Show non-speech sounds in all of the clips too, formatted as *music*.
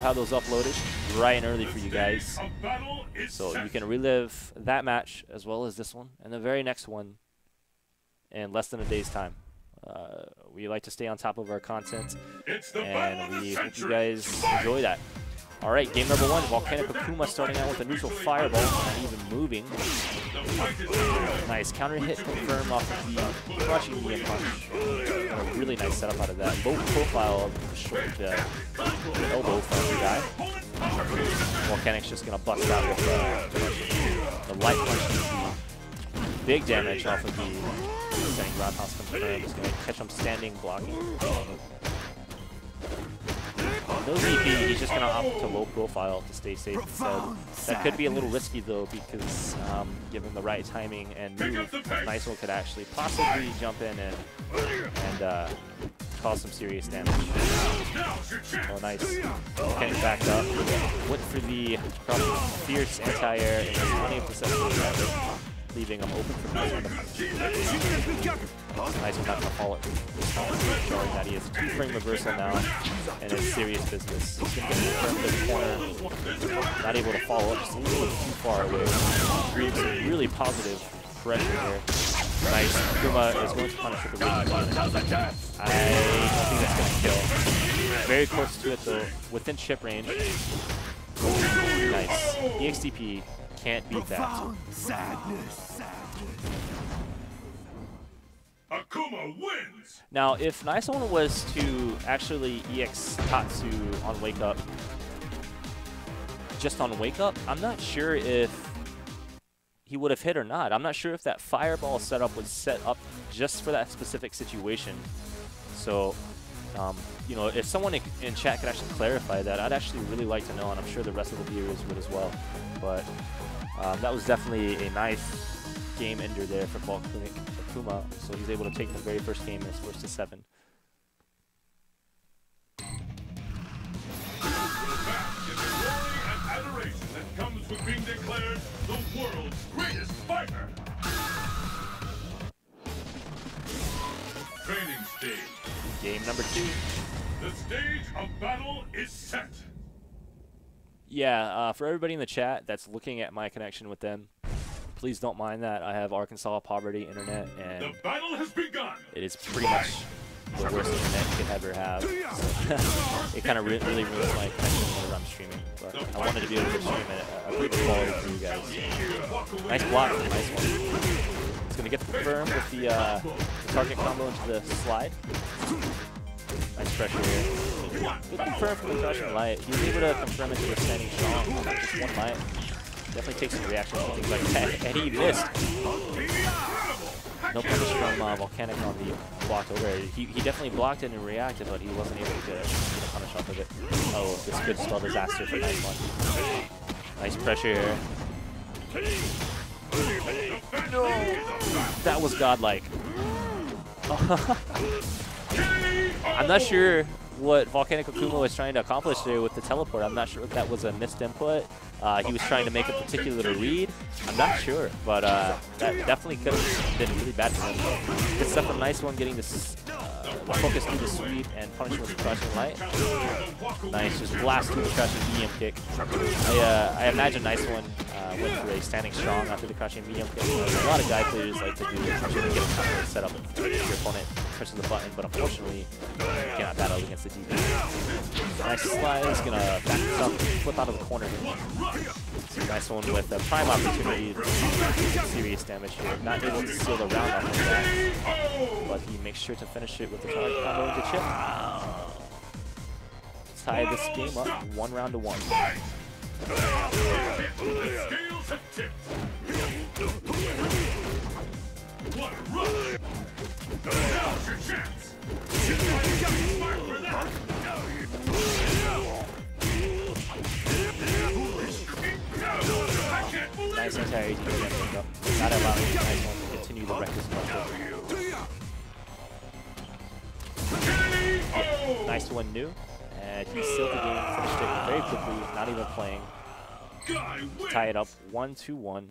have those uploaded right and early for you guys. So you can relive that match as well as this one and the very next one in less than a day's time. Uh, we like to stay on top of our content, and we hope you guys enjoy that. All right, game number one, Volcanic Akuma starting out with a neutral fireball, not even moving. Nice counter hit confirmed off of the crouching medium punch. A really nice setup out of that. Low profile of the short uh, elbow from the guy. Volcanic's just gonna bust out with uh, the light punch. Big damage off of the setting roundhouse confirmed. Just gonna catch him standing, blocking. No ZP, he's just going to opt to low profile to stay safe instead. That could be a little risky though because um, given the right timing and move, Nice could actually possibly jump in and, and uh, cause some serious damage. Oh, nice. Getting back up. Went for the fierce anti-air and unable to set leaving him open for nice one not gonna fall it. Showing that he has two frame reversal now and it's serious business. He's gonna get from the corner, not able to follow up, just a little too far away. Some really positive pressure here. Nice. Kuma is going to punish with the raging I don't think that's gonna kill. Very close to it though, within chip range. Nice. EXDP can't beat that. Sadness. Akuma wins. Now, if Nice1 was to actually EX Tatsu on Wake Up, just on Wake Up, I'm not sure if he would have hit or not. I'm not sure if that fireball setup was set up just for that specific situation. So, um, you know, if someone in, chat could actually clarify that, I'd actually really like to know, and I'm sure the rest of the viewers would as well. But um, that was definitely a nice game ender there for Volcanic Akuma, so he's able to take the very first game in his first to seven. Game number two. The stage of battle is set. Yeah, uh, for everybody in the chat that's looking at my connection with them, please don't mind that. I have Arkansas poverty internet, and the battle has begun. It is pretty much the worst internet you could ever have. So *laughs* it kind of re really ruins my connection whenever I'm streaming. But I wanted to be able to stream it a pretty good quality for you guys. Nice block, nice one. It's gonna get confirmed with the, uh, the target combo into the slide. Nice pressure here. Good confirm from the crouching light. He was able to confirm into a standing strong. Just one light. Definitely takes some reaction to things like that. *laughs* And he missed. No punish from uh, Volcanic on the blocked over. He, he definitely blocked it and reacted, but he wasn't able to get a punish off of it. Oh, this could spell disaster for nice one. Nice pressure here. No! That was godlike. *laughs* *laughs* I'm not sure what Volcanic Akuma was trying to accomplish there with the teleport. I'm not sure if that was a missed input. Uh, he was trying to make a particular read. I'm not sure, but uh, that definitely could have been really bad for him. Good stuff from Nice One getting this focus through the sweep and punish with the crouching light. Nice, just blast through the crouching medium kick. I, uh, I imagine Nice One uh, went for a standing strong after the crouching medium kick. a lot of guy players like to do this, to get a counter set up your opponent pushes the button, but unfortunately, you cannot battle against the DP. Nice slide, is gonna back this up, flip out of the corner. Nice one with a prime opportunity serious damage here. Not able to seal the round off of that, but he makes sure to finish it with the target combo into chip. Tie this game up one round to one. Nice anti-AD Allowing nice one to continue the reckless nice one new. And he sealed the game, finished it very quickly, not even playing. Tie it up 1-2-1.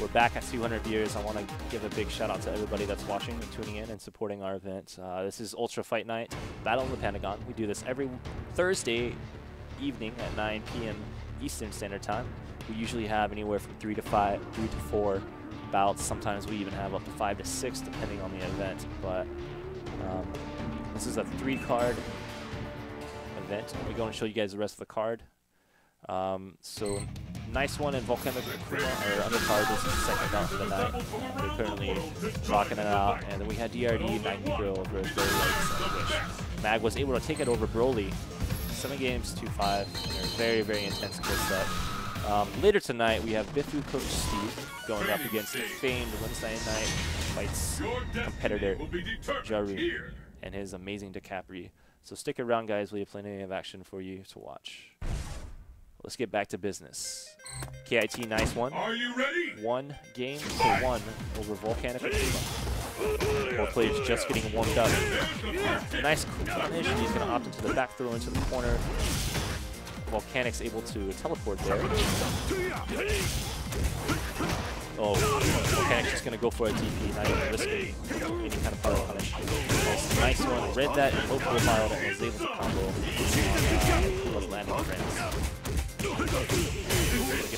we're back at 200 viewers. I want to give a big shout out to everybody that's watching and tuning in and supporting our event. Uh, this is Ultra Fight Night, Battle of the Pentagon. We do this every Thursday evening at 9 p.m. Eastern Standard Time. We usually have anywhere from three to five, three to four bouts. Sometimes we even have up to five to six, depending on the event. But um, this is a three-card event. We're going to show you guys the rest of the card. Um, so nice one in Volcanic Akuma, or undercard. This is the second bout of the night. We're currently rocking it out. And then we had DRD 90 Bro over Broly, Mag was able to take it over Broly. Seven games, 2-5. Very, very intense kill set. Um, later tonight, we have Bifu Coach Steve going up against the famed Wednesday night fights competitor Jaren and his amazing Decapre. So stick around, guys. We have plenty of action for you to watch. Let's get back to business. KIT, nice one. Are you ready? One game to one over Volcanic Both players just getting warmed up. Nice cool punish. He's going to opt into the back throw into the corner. Volcanic's able to teleport there. Oh, Volcanic's just going to go for a TP, not even risking any kind of power punish. Nice, nice one. Read that in low profile and was able to combo uh, was landing friends.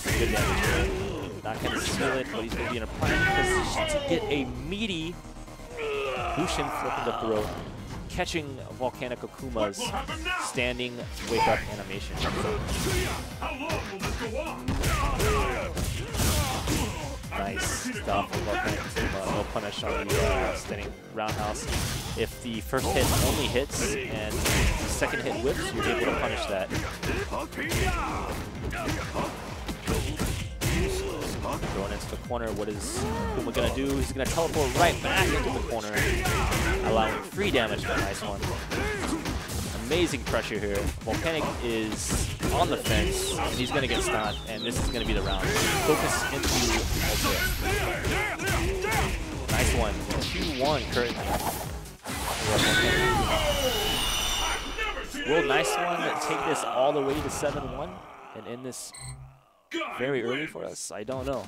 Some good damage Not going to steal it, but he's going to be in a prime position to get a meaty Bushin flipping the throat, catching Volcanic Akuma's standing wake up animation. Nice stuff Volcanic Akuma. No punish on the uh, standing roundhouse. If the first hit only hits and the second hit whips, you're able to punish that. Going into the corner, what is Kuma gonna do? He's gonna teleport right back into the corner, allowing free damage for a nice one. Amazing pressure here. Volcanic is on the fence, and he's gonna get stunned, and this is gonna be the round. Focus into Ultra. Nice one. 2-1 currently. Will nice one take this all the way to 7-1 and end this very early for us? I don't know.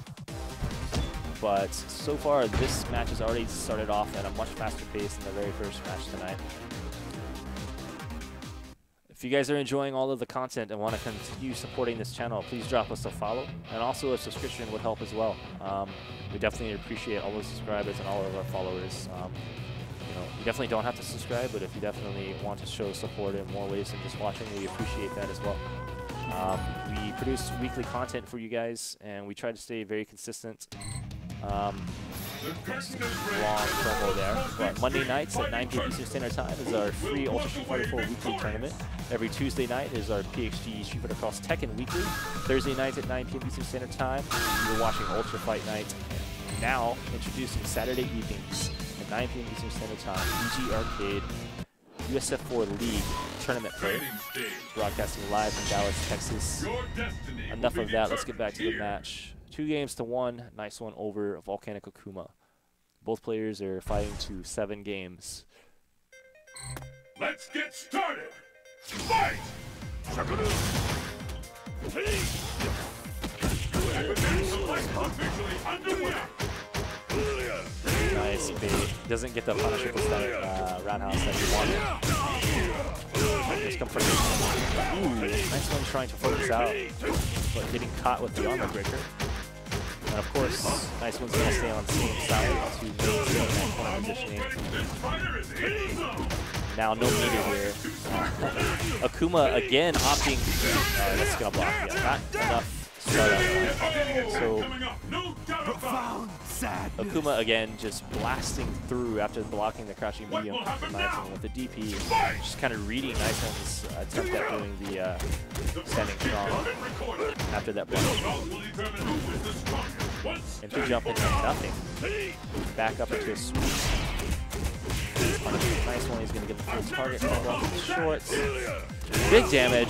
But so far, this match has already started off at a much faster pace than the very first match tonight. If you guys are enjoying all of the content and want to continue supporting this channel, please drop us a follow. And also a subscription would help as well. Um, we definitely appreciate all the subscribers and all of our followers. Um, you know, you definitely don't have to subscribe, but if you definitely want to show support in more ways than just watching, we appreciate that as well. Um, we produce weekly content for you guys, and we try to stay very consistent. Um, long promo there. But Monday nights at 9 p.m. Eastern Standard Time is our free Ultra Street Fighter 4 weekly tournament. Every Tuesday night is our PXG Street Fighter Cross Tekken weekly. Thursday nights at 9 p.m. Eastern Standard Time, you're watching Ultra Fight Night. Now, introducing Saturday evenings at 9 p.m. Eastern Standard Time, EG Arcade USF4 League tournament play, broadcasting live from Dallas, Texas. Enough of that, let's get back to the match. Two games to one, nice one over Volcanic Akuma. Both players are fighting to seven games. Let's get started! Fight! Nice bait. Doesn't get the punish with the uh, roundhouse that he wanted. Just come for nice one trying to focus out, but getting caught with the armor breaker. And of course, nice one's gonna stay on the same side to maintain that corner positioning. Now no meter here. *laughs* Akuma again opting. Uh, that's gonna block. Yeah, not enough So Akuma again just blasting through after blocking the crouching medium with the DP. Just kind of reading Nice One's attempt at doing the uh, standing strong after that block. And to jump into nothing. Back up into a sweep. Nice one, he's going to get the full target, the shorts. Big damage.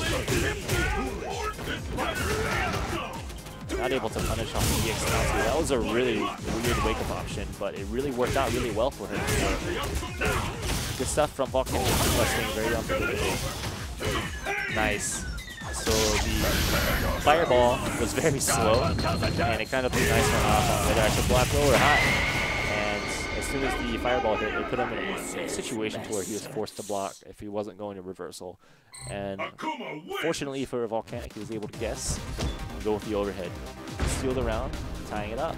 Not able to punish on the EX. That was a really weird wake-up option, but it really worked out really well for him. Good stuff from staying very unpredictable. Nice. So the fireball was very *laughs* slow, and it kind of threw nice one off on whether I should block low or high. And as soon as the fireball hit, it put him in a situation to where he was forced to block if he wasn't going to reversal. And fortunately for Volcanic, he was able to guess go with the overhead. Steal the round, tying it up.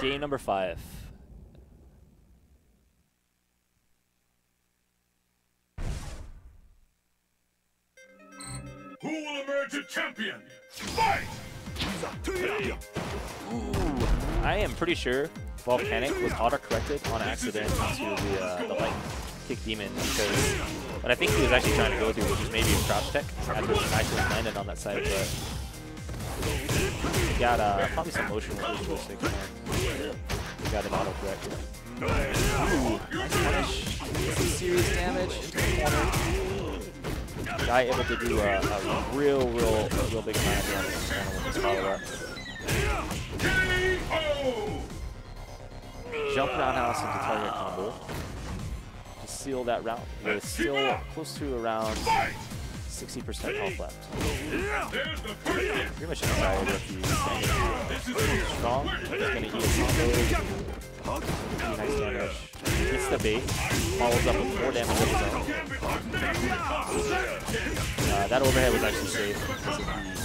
Game number five. Who will emerge a champion? Fight! Ooh, I am pretty sure Volcanic was auto-corrected on accident to the, uh, the light kick demon because what I think he was actually trying to go through was just maybe a crouch tech after the knife was landed on that side, but he got uh, probably some motion with his joystick he got an auto-corrected. Ooh, nice punish. Some serious damage. Guy able to do a, a real, real, real big amount of damage with his follow-up. Jump roundhouse into target combo to seal that round with still close to around! 60% health left. There's the first hit. Pretty much anxiety if he's staying This is strong. He's gonna eat a combo. Pretty nice damage. Hits the bait. Follows up with more damage of his own. Uh, that overhead was actually safe because of the!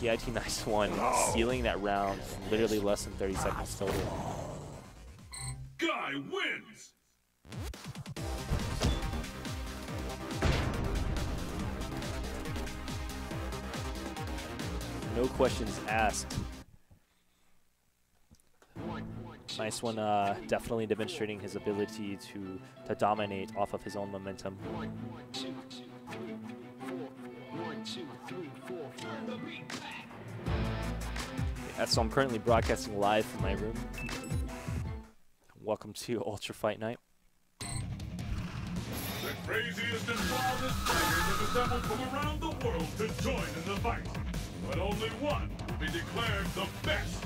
KIT nice one, sealing that round literally less than 30 seconds total. Guy wins. No questions asked. Nice one, uh, definitely demonstrating his ability to, to dominate off of his own momentum. Yeah, so I'm currently broadcasting live from my room. Welcome to Ultra Fight Night. The craziest and wildest have assembled from around the world to join in the fight. But only one will be declared the best.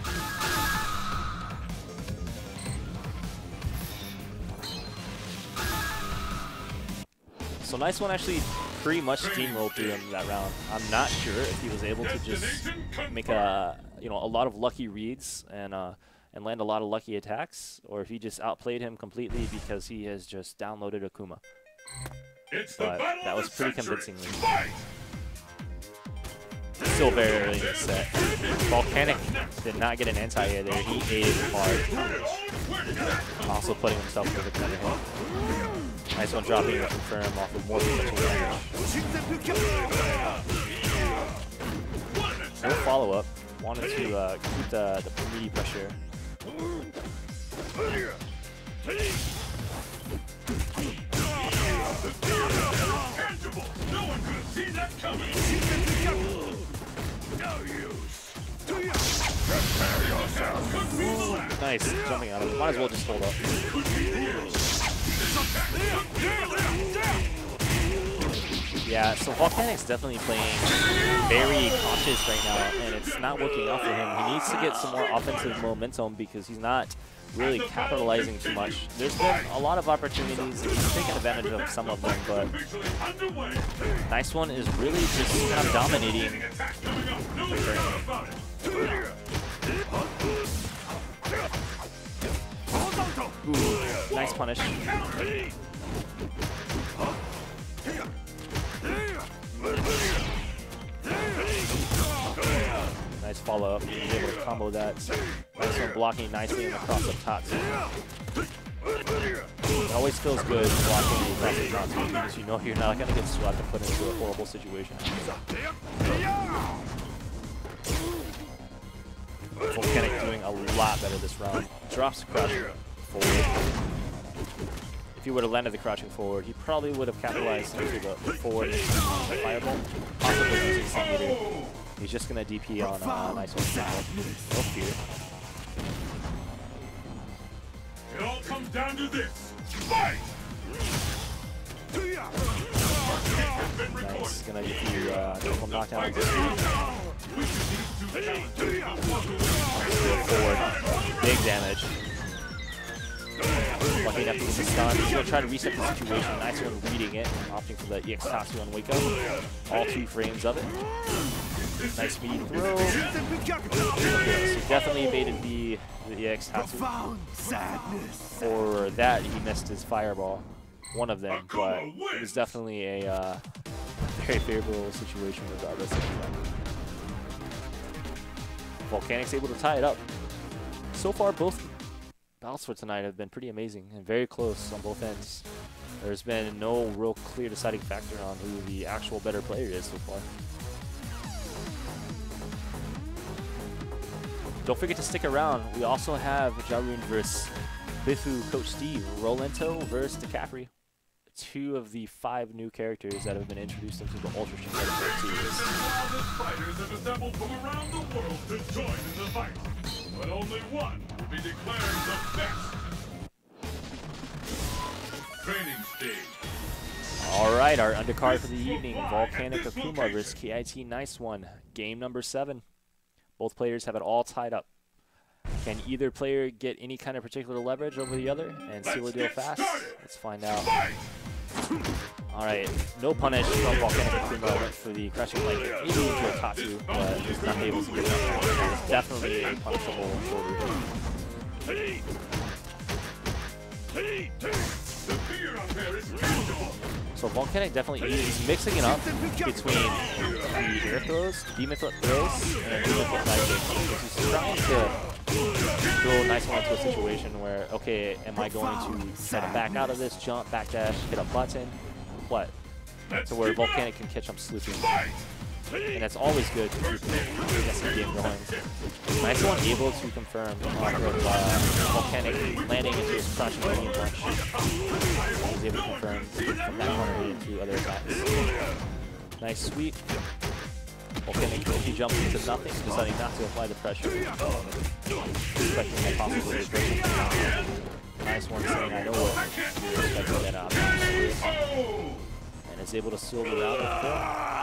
So nice one actually pretty much steamrolled through him that round. I'm not sure if he was able to just make a you know a lot of lucky reads and uh, and land a lot of lucky attacks, or if he just outplayed him completely because he has just downloaded Akuma. It's but that was pretty century. convincingly. Fight! Still very early in the set. Volcanic did not get an anti-air there. He ate it hard, also putting himself with a counter hit. Nice one dropping it confirm off of more potential damage. No follow-up. Wanted to uh, keep the, the meaty pressure. No one could seen that coming! Nice, jumping out of it. Might as well just hold up. Yeah, so Volcanic's definitely playing very cautious right now, and it's not working out for him. He needs to get some more offensive momentum because he's not really capitalizing too much. There's been a lot of opportunities, and he's taken advantage of some of them, but nice one is really just kind of dominating. Ooh, nice punish. Nice follow up. He's able to combo that. Nice one blocking nicely in the cross up top. It always feels good blocking the front two because you know you're not going to get swept and put into a horrible situation. Volcanic doing a lot better this round. Drops crouch forward. If he would have landed the crouching forward, he probably would have capitalized into the forward fireball. Possibly using some. He's just going to DP on uh, nice one now. No fear. It all comes down to this. Fight! Nice. Gonna get you uh, a couple knockdowns. Forward. Big damage. Lucky enough to get the stun. He's gonna try to reset the situation. Nice one reading it. Opting for the EX Tatsu on Wake Up. All two frames of it. Nice speed throw. So definitely evaded the, the EX Tatsu. For that, he missed his fireball. One of them, but it was definitely a uh, very favorable situation regardless. Of that. Volcanic's able to tie it up. So far, both battles for tonight have been pretty amazing and very close on both ends. There's been no real clear deciding factor on who the actual better player is so far. Don't forget to stick around. We also have Jaren versus Bifu Coach Steve, Rolento versus Decapre. Two of the five new characters that have been introduced into the Ultra Street Fighter series. fighters have assembled from around the world to join in the fight. But only one will be declared the best. Training stage. All right, our undercard for the evening, Volcanic Akuma versus KIT Nice One. Game number seven. Both players have it all tied up. Can either player get any kind of particular leverage over the other and seal the deal fast? Let's find out. Fight! All right, no punish from Volcanic. Went for the crushing blade, maybe into a Tatsu, but was not able to get it up. It was definitely a punishable shoulder is. So Volcanic definitely he's mixing it up between the air throws, demon throws, and demon flip dive kicks. He's trying to throw nice one into a situation where, okay, am I going to try to back out of this, jump, backdash, hit a button, what? To where. Volcanic can catch him slooping. And that's always good to keep the game going. Nice one able to confirm off of uh, Volcanic landing into his crouching medium punch. He was able to confirm from that corner into other attacks. Nice sweep. Volcanic he jumps into nothing, deciding not to apply the pressure. Expecting that possibly reversal. Nice one saying I know what you're expecting that out. Oh! And is able to seal the four.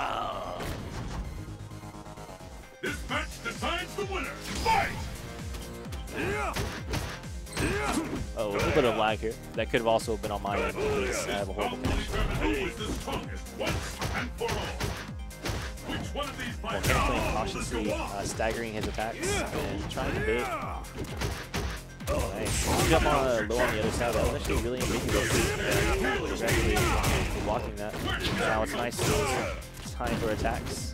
This match decides the winner. Fight! Oh, a little bit of lag here. That could have also been on my end because I have a horrible connection. determine who is the strongest once and for all. Which one of these fighters Volcanic playing cautiously, uh, staggering his attacks and trying to bait. Nice. He jump on uh, low on the other side. That was actually really ambiguous. Yeah, was actually blocking that. Now it's nice. Time for attacks.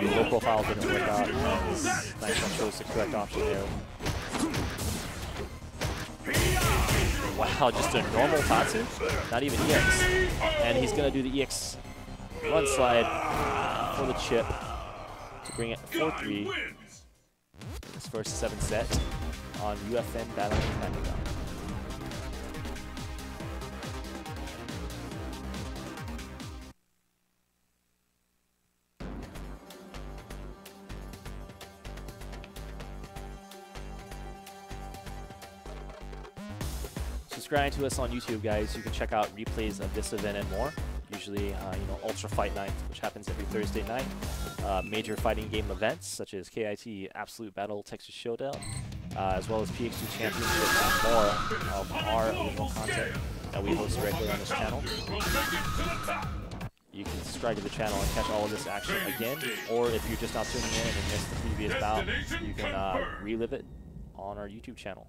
The low profile didn't work out. Nice one chose the correct option there. Wow, just a normal Tatsu? Not even EX. And he's going to do the EX run slide for the chip to bring it guy 4-3 wins. his first 7 set on UFN Battling Pentagon. Subscribe to us on YouTube, guys. You can check out replays of this event and more. Usually, uh, you know, Ultra Fight Night, which happens every Thursday night. Uh, major fighting game events such as KIT Absolute Battle Texas Showdown, uh, as well as PX2 Championship and more of our original content that we host regularly on this channel. You can subscribe to the channel and catch all of this action again, or if you're just not tuning in and missed the previous bout, you can uh, relive it on our YouTube channel.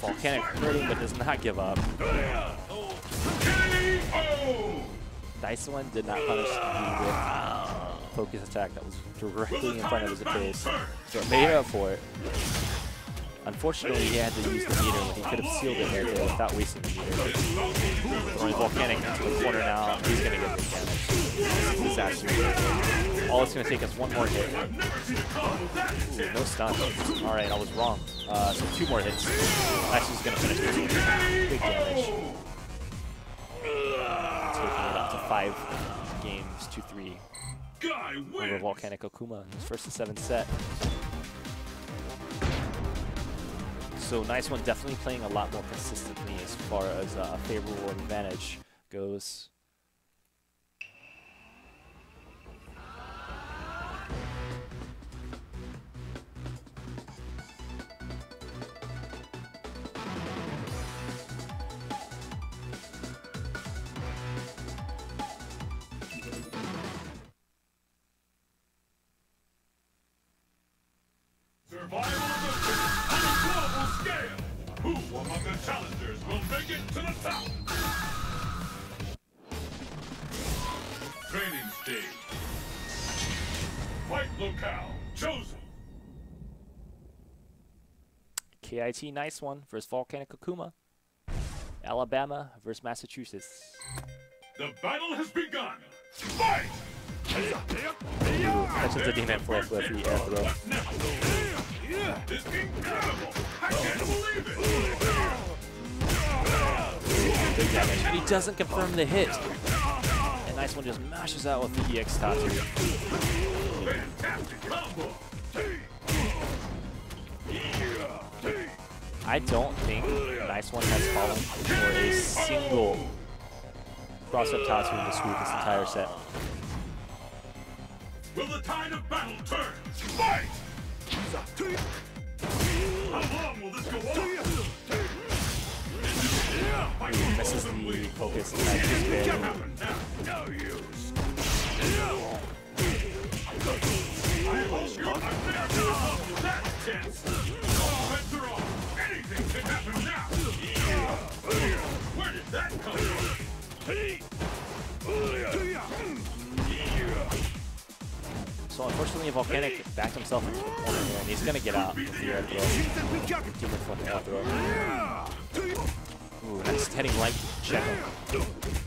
Volcanic hurting, but does not give up. One did not punish the focus attack that was directly in front of his face, so it made up for it. Unfortunately, he had to use the meter when he could have sealed it there without wasting the meter. Throwing Volcanic into the corner now, he's gonna get big damage. This is all it's gonna take is one more hit. Ooh, no stun. All right, I was wrong. Uh, so two more hits. Actually, he's gonna finish this one. Big damage. Taking it up to five games, two three Guy over. Volcanic Akuma in his first to seven set. So nice one, definitely playing a lot more consistently as far as uh, favorable advantage goes. Survival of the fittest on a global scale. Who among the challengers will make it to the top? Training stage. Fight locale chosen. KIT, nice one versus Volcanic Akuma. Alabama versus Massachusetts. The battle has begun. Fight! Catches the demon flip with the air throw. Is incredible! I can't believe it! He doesn't confirm the hit. And nice one just mashes out with the EX Tatsu. I don't think Nice One has fallen for a single cross-up Tatsu in sweep this entire set. Will the tide of battle turn? Fight! How long will this go on? Ooh, misses the focus attack just barely. No use. I hope you're prepared to love that unfortunately, Volcanic backed himself into the corner here, and he's gonna get out with the air throw. Demon flip air throw. Ooh, nice heading light check.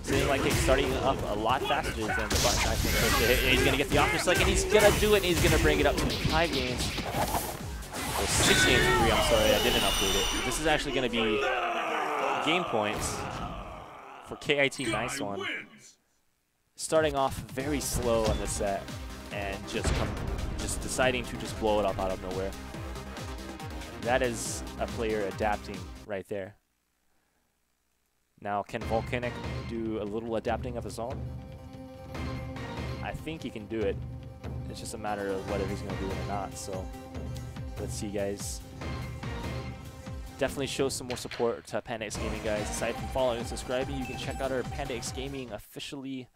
Sitting light kick starting up a lot faster than the button one first to hit. And he's gonna get the after select, and he's gonna do it, and he's gonna bring it up to five games. Or six games to three, I'm sorry, I didn't update it. This is actually gonna be game points for KIT Nice One starting off very slow on the set and just come, just deciding to just blow it up out of nowhere. That is a player adapting right there. Now, can Volcanic do a little adapting of his own? I think he can do it. It's just a matter of whether he's going to do it or not. So, let's see, guys. Definitely show some more support to Panda X Gaming, guys. Aside from following and subscribing, you can check out our Panda X Gaming officially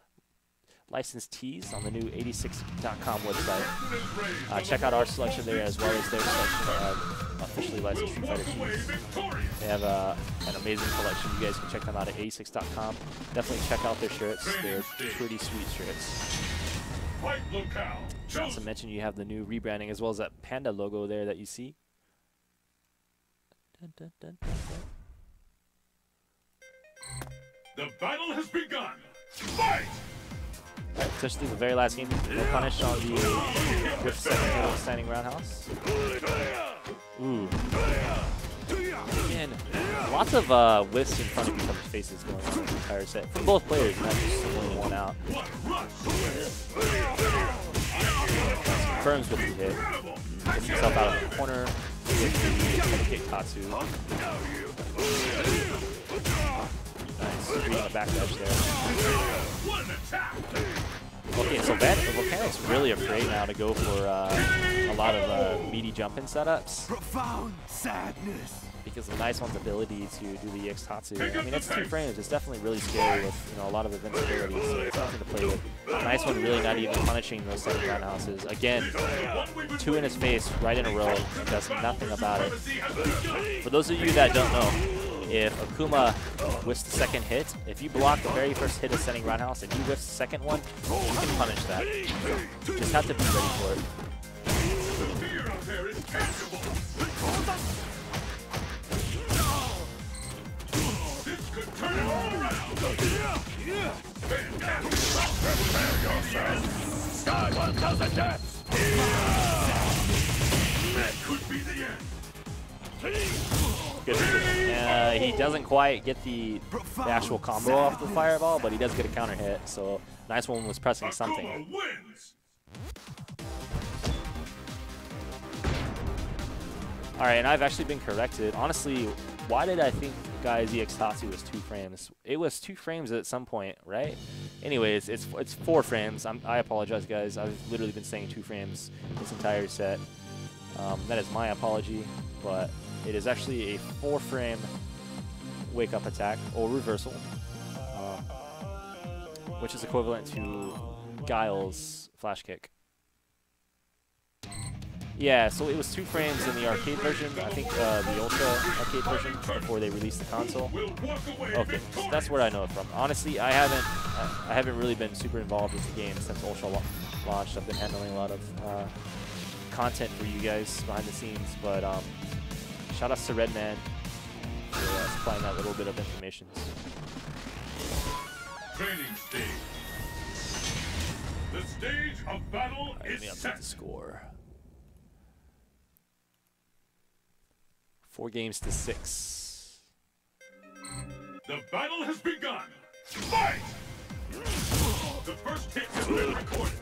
licensed tees on the new 86.com website. Uh, check out our selection there as well as their selection of officially licensed Street Fighter tees. They have uh, an amazing collection. You guys can check them out at 86.com. Definitely check out their shirts. They're pretty sweet shirts. Not to mention you have the new rebranding as well as that Panda logo there that you see. Dun, dun, dun. The battle has begun. Fight! Especially the very last game, no punish on the second standing roundhouse. Ooh. Again, lots of uh, whiffs in front of each other's faces going on the entire set. From both players, not just only one out. Confirms with the hit. Gets himself out of the corner with the kick Tatsu. Nice. Reading the backdash there. What an! Okay, so Van Volcanic's really afraid now to go for uh, a lot of uh, meaty jumping setups Profound sadness. because of Nice One's ability to do the EX Tatsu. I mean, it's two frames. It's definitely really scary with you know a lot of invincibility, so it's nothing to play with. Nice One really not even punishing those second roundhouses. Again, two in his face right in a row and does nothing about it. For those of you that don't know, if Akuma whiffs the second hit, if you block the very first hit of sending roundhouse and you whiff the second one, you can punish that. Just have to be ready for it. Good. Uh, he doesn't quite get the, the actual combo off the fireball, but he does get a counter hit. So nice one was pressing something. All right, and I've actually been corrected. Honestly, why did I think Guy's EX Tatsu was two frames? It was two frames at some point, right? Anyways, it's it's four frames. I'm, I apologize, guys. I've literally been saying two frames this entire set. Um, that is my apology, but it is actually a four-frame wake-up attack or reversal, um, which is equivalent to Guile's flash kick. Yeah, so it was two frames in the arcade version. I think uh, the Ultra arcade version before they released the console. Okay, so that's where I know it from. Honestly, I haven't, I, I haven't really been super involved with the game since Ultra la- launched. I've been handling a lot of uh, content for you guys behind the scenes, but um, shout outs to Redman uh, that little bit of information. Training stage. The stage of battle me is set. the score. Four games to six. The battle has begun. Fight! The first hit has been recorded.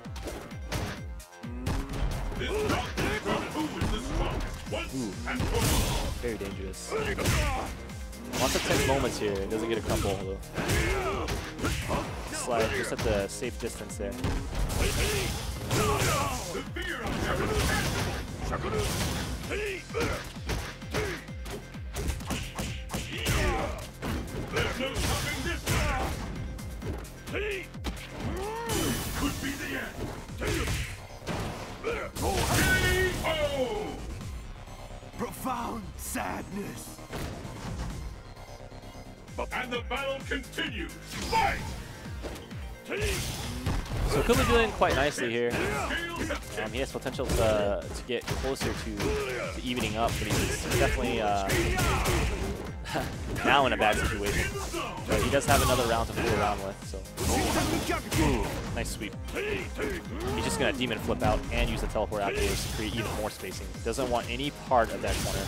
This round who is the strongest once and for all. Very dangerous. Lots of tense moments here. It doesn't get a couple though. Slide just at the safe distance there. The fear And the battle continues. Fight! So Kuma doing quite nicely here. Um, he has potential to, to get closer to, to evening up, but he's definitely uh, *laughs* now in a bad situation. But he does have another round to fool around with, so Ooh, nice sweep. He's just gonna demon flip out and use the teleport afterwards to create even more spacing. Doesn't want any part of that corner.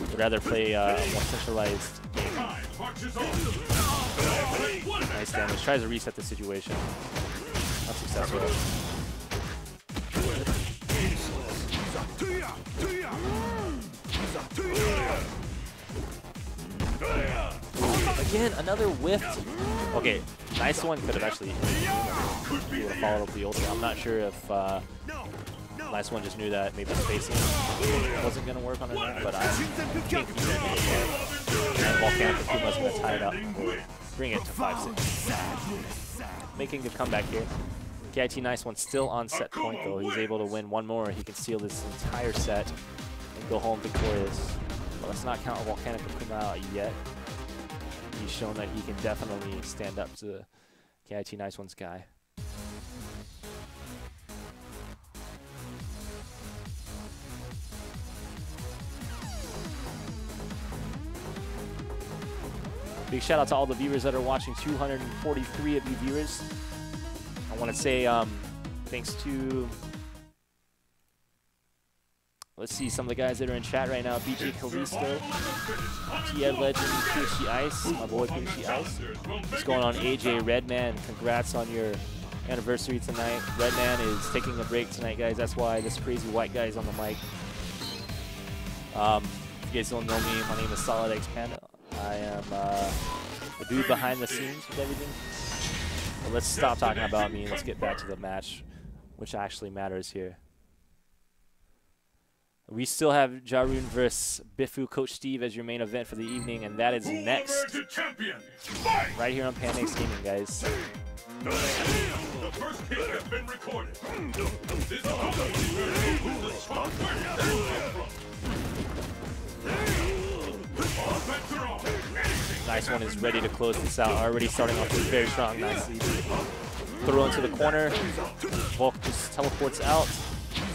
Would rather play uh, a more centralized game. Nice damage. Tries to reset the situation. Not successful. Again, another whiff. Okay, nice one could have actually followed up the ultra. I'm not sure if uh, nice one just knew that maybe spacing wasn't going to work on it, but I think he. And Volcanic Akuma's going to tie it up, bring it to 5-6. Making a comeback here. KIT Nice One still on set point though. He's able to win one more. He can seal this entire set and go home victorious. But let's not count Volcanic out yet. He's shown that he can definitely stand up to KIT Nice One's guy. Big shout out to all the viewers that are watching, 243 of you viewers. I want to say um, thanks to, let's see, some of the guys that are in chat right now. BJ Callisto, T-Ed Legend, PhD Ice, my boy PhD Ice. What's going on, AJ Redman? Congrats on your anniversary tonight. Redman is taking a break tonight, guys. That's why this crazy white guy is on the mic. Um, if you guys don't know me, my name is Solid X Panda. I am uh, the dude behind the scenes with everything. But let's stop talking about me and let's get back to the match, which actually matters here. We still have Jaren versus Bifu Coach Steve as your main event for the evening, and that is next emerge a champion? Fight! right here on Panda X Gaming, guys. The first hit has been recorded. This opponent will Nice one is ready to close this out. Already starting off very strong. Nice. Throw into the corner. Volk just teleports out.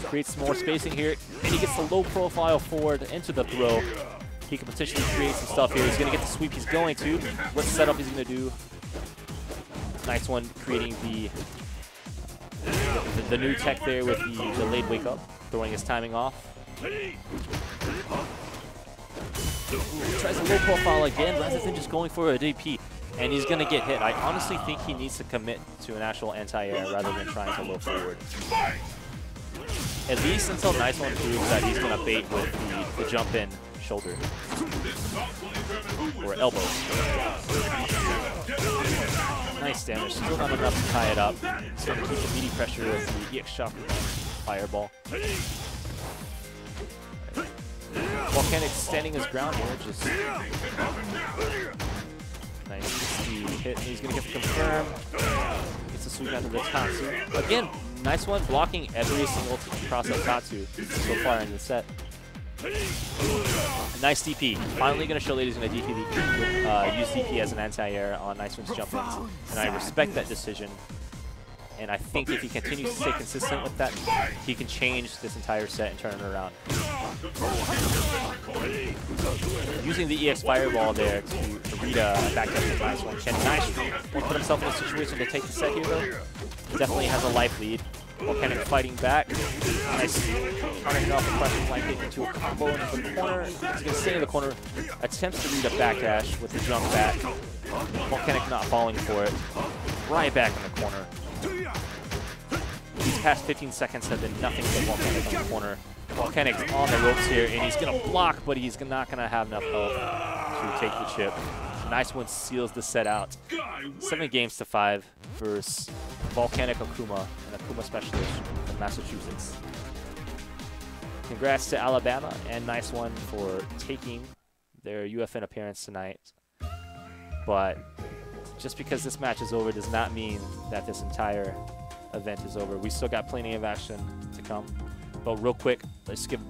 Creates more spacing here. And he gets the low profile forward into the throw. He can potentially create some stuff here. He's going to get the sweep he's going to. What setup he's going to do. Nice one creating the, the, the new tech there with the delayed wake up. Throwing his timing off. Tries a low profile again rather than just going for a DP. And he's going to get hit. I honestly think he needs to commit to an actual anti-air rather than trying to low forward. At least until Nice One proves that he's going to bait with the, the jump in shoulder or elbow. Nice damage. Still not enough to tie it up. He's going to keep the meaty pressure with the EX Shock Fireball. Volcanic standing his ground here, just nice. Gets the hit, and he's gonna get the confirm. Gets the sweep onto the Tatsu. Again, nice one, blocking every single cross-up Tatsu so far in the set. Nice DP. Finally gonna show that he's gonna DP the, uh, use DP as an anti-air on Nice One's jump ins. And I respect that decision. And I think if he continues to stay consistent with that, he can change this entire set and turn it around. Using the EX Fireball there to, to read a back up the nice one. Can Nice will put himself in a situation to take the set here though. Definitely has a life lead. Volcanic fighting back. Nice turning off the question kick into a combo into the corner. He's gonna stay in the corner. Attempts to read a backdash with the jump back. Volcanic not falling for it. Right back in the corner. These past 15 seconds have been nothing but Volcanic on the corner. Volcanic's on the ropes here, and he's going to block, but he's not going to have enough health to take the chip. Nice one seals the set out. Seven games to five versus Volcanic Akuma, an Akuma specialist from Massachusetts. Congrats to Alabama and nice one for taking their UFN appearance tonight. But just because this match is over does not mean that this entire event is over. We still got plenty of action to come. But real quick, let's big